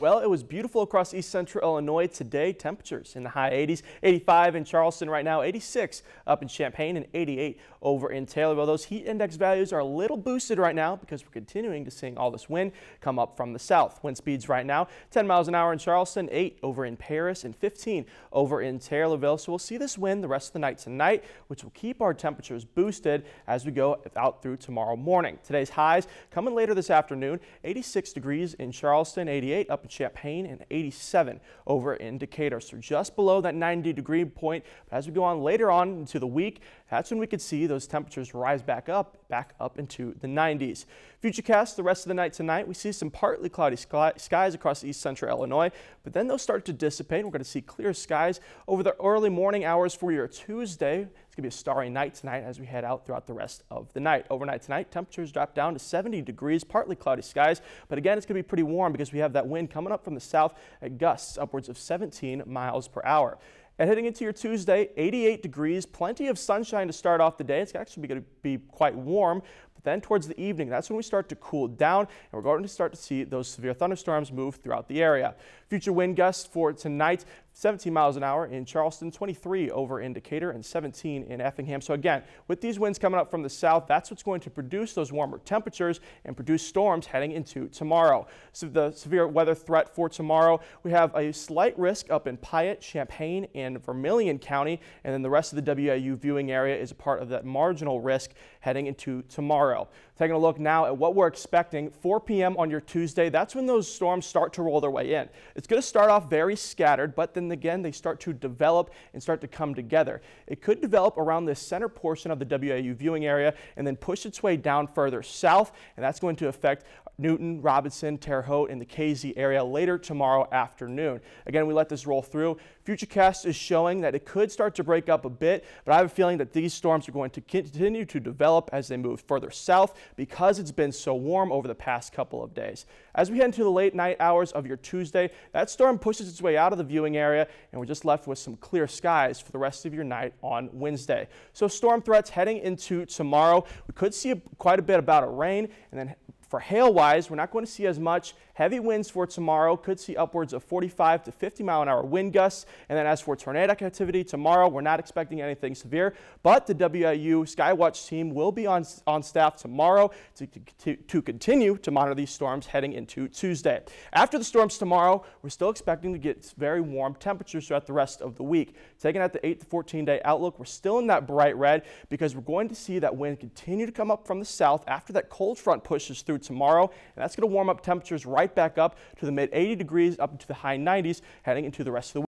Well, it was beautiful across east central Illinois today. Temperatures in the high 80s, 85 in Charleston right now, 86 up in Champaign and 88 over in Taylorville. Those heat index values are a little boosted right now because we're continuing to see all this wind come up from the south. Wind speeds right now 10 miles an hour in Charleston, 8 over in Paris and 15 over in Taylorville. So we'll see this wind the rest of the night tonight, which will keep our temperatures boosted as we go out through tomorrow morning. Today's highs coming later this afternoon, 86 degrees in Charleston, 88 up in Champaign and 87 over in Decatur. So just below that 90 degree point. But as we go on later on into the week, that's when we could see those temperatures rise back up, back up into the 90s. Futurecast the rest of the night tonight, we see some partly cloudy skies across east central Illinois, but then they'll start to dissipate. We're going to see clear skies over the early morning hours for your Tuesday. It's going to be a starry night tonight as we head out throughout the rest of the night. Overnight tonight, temperatures drop down to 70 degrees, partly cloudy skies, but again, it's going to be pretty warm because we have that wind coming up from the south at gusts upwards of 17 miles per hour. And heading into your Tuesday, 88 degrees, plenty of sunshine to start off the day. It's actually going to be quite warm, but then towards the evening, that's when we start to cool down, and we're going to start to see those severe thunderstorms move throughout the area. Future wind gusts for tonight, 17 miles an hour in Charleston, 23 over in Decatur, and 17 in Effingham. So again, with these winds coming up from the south, that's what's going to produce those warmer temperatures and produce storms heading into tomorrow. So the severe weather threat for tomorrow, we have a slight risk up in Piatt, Champaign, and Vermilion County, and then the rest of the WEIU viewing area is a part of that marginal risk heading into tomorrow. Taking a look now at what we're expecting 4 p.m. on your Tuesday, that's when those storms start to roll their way in. It's going to start off very scattered, but then again, they start to develop and start to come together. It could develop around the center portion of the WEIU viewing area and then push its way down further south, and that's going to affect Newton, Robinson, Terre Haute, and the Casey area later tomorrow afternoon. Again, we let this roll through. Futurecast is showing that it could start to break up a bit, but I have a feeling that these storms are going to continue to develop as they move further south because it's been so warm over the past couple of days. As we head into the late night hours of your Tuesday, that storm pushes its way out of the viewing area, and we're just left with some clear skies for the rest of your night on Wednesday. So storm threats heading into tomorrow. We could see quite a bit about a rain, and then for hail wise, we're not going to see as much. Heavy winds for tomorrow could see upwards of 45 to 50 mile an hour wind gusts. And then as for tornadic activity tomorrow, we're not expecting anything severe, but the WEIU Skywatch team will be on, on staff tomorrow to, to, to continue to monitor these storms heading into Tuesday. After the storms tomorrow, we're still expecting to get very warm temperatures throughout the rest of the week. Taking out the 8 to 14 day outlook, we're still in that bright red because we're going to see that wind continue to come up from the south after that cold front pushes through tomorrow, and that's going to warm up temperatures right back up to the mid 80 degrees up to the high 90s heading into the rest of the week.